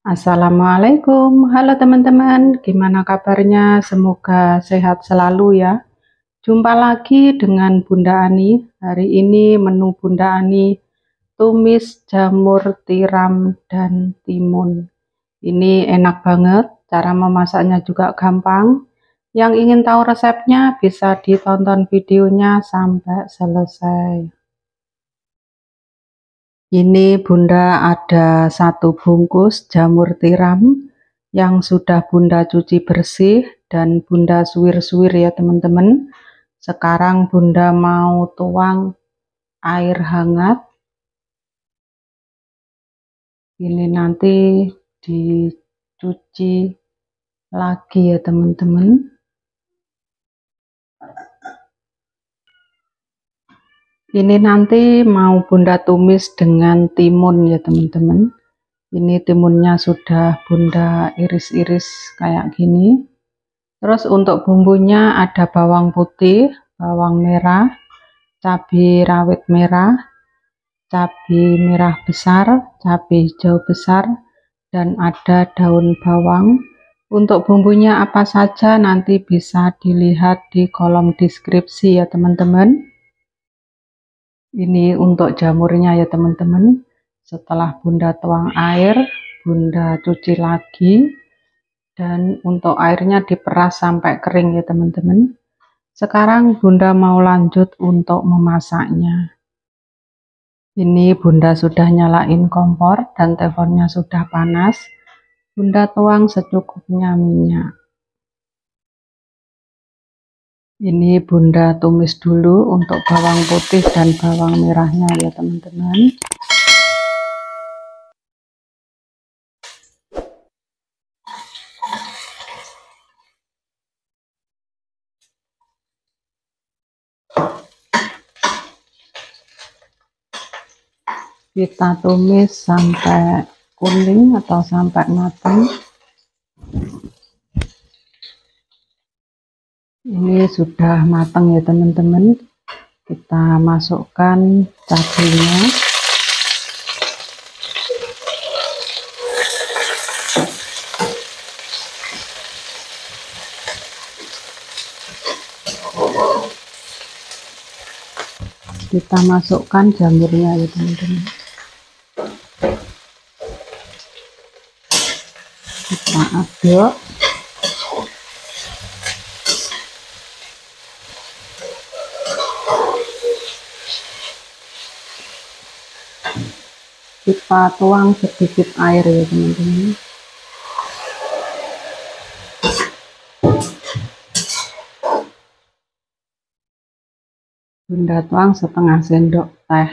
Assalamualaikum, halo teman-teman, gimana kabarnya? Semoga sehat selalu ya. Jumpa lagi dengan Bunda Ani. Hari ini menu Bunda Ani tumis jamur tiram dan timun. Ini enak banget, cara memasaknya juga gampang. Yang ingin tahu resepnya bisa ditonton videonya sampai selesai. Ini Bunda ada satu bungkus jamur tiram yang sudah Bunda cuci bersih dan Bunda suwir-suwir ya teman-teman. Sekarang Bunda mau tuang air hangat. Ini nanti dicuci lagi ya teman-teman. Ini nanti mau bunda tumis dengan timun ya teman-teman. Ini timunnya sudah bunda iris-iris kayak gini. Terus untuk bumbunya ada bawang putih, bawang merah, cabai rawit merah, cabai merah besar, cabai hijau besar, dan ada daun bawang. Untuk bumbunya apa saja nanti bisa dilihat di kolom deskripsi ya teman-teman. Ini untuk jamurnya ya teman-teman. Setelah bunda tuang air, bunda cuci lagi. Dan untuk airnya diperas sampai kering ya teman-teman. Sekarang bunda mau lanjut untuk memasaknya. Ini bunda sudah nyalain kompor dan teleponnya sudah panas. Bunda tuang secukupnya minyak. Ini bunda tumis dulu untuk bawang putih dan bawang merahnya ya teman-teman. Kita tumis sampai kuning atau sampai matang. Ini sudah matang ya teman-teman. Kita masukkan cabenya. Kita masukkan jamurnya ya teman-teman. Kita aduk kita tuang sedikit air ya teman-teman. Bunda tuang setengah sendok teh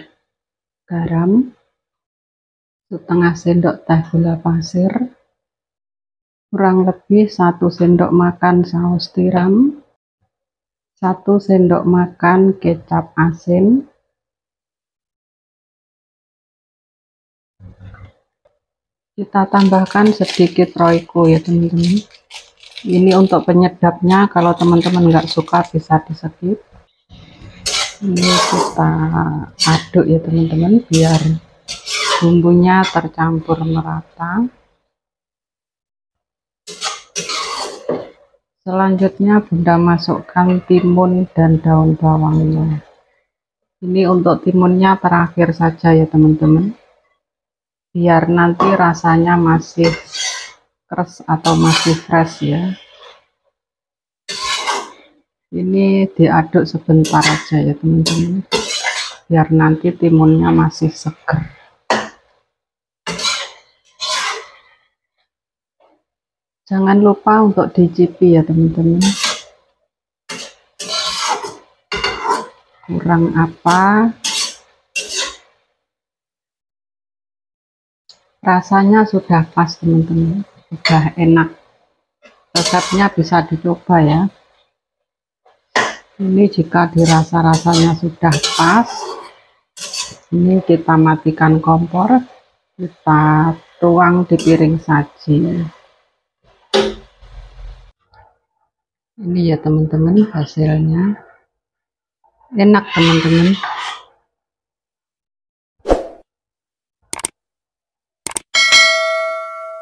garam setengah sendok teh gula pasir kurang lebih satu sendok makan saus tiram satu sendok makan kecap asin kita tambahkan sedikit roiko ya teman-teman. Ini untuk penyedapnya kalau teman-teman nggak suka bisa di ini kita aduk ya teman-teman biar bumbunya tercampur merata. Selanjutnya bunda masukkan timun dan daun bawangnya. Ini untuk timunnya terakhir saja ya teman-teman biar nanti rasanya masih keras atau masih fresh ya. Ini diaduk sebentar aja ya teman-teman. Biar nanti timunnya masih seger. Jangan lupa untuk dicipi ya teman-teman. Kurang apa rasanya sudah pas teman-teman. Sudah enak. Resepnya bisa dicoba ya. Ini jika dirasa rasanya sudah pas ini kita matikan kompor. Kita tuang di piring saji. Ini ya teman-teman hasilnya. Enak teman-teman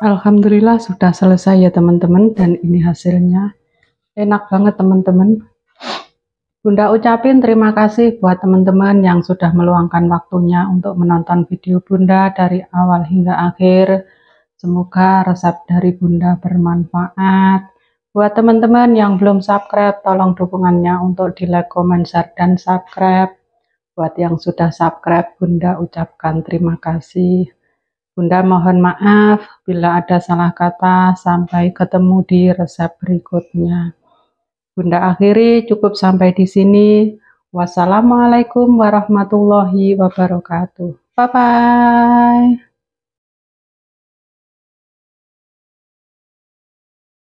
Alhamdulillah sudah selesai ya teman-teman dan ini hasilnya. Enak banget teman-teman. Bunda ucapin terima kasih buat teman-teman yang sudah meluangkan waktunya untuk menonton video Bunda dari awal hingga akhir. Semoga resep dari Bunda bermanfaat. Buat teman-teman yang belum subscribe tolong dukungannya untuk di like, comment, share, dan subscribe. Buat yang sudah subscribe Bunda ucapkan terima kasih Bunda mohon maaf bila ada salah kata. Sampai ketemu di resep berikutnya. Bunda akhiri cukup sampai di sini. Wassalamualaikum warahmatullahi wabarakatuh. Bye bye.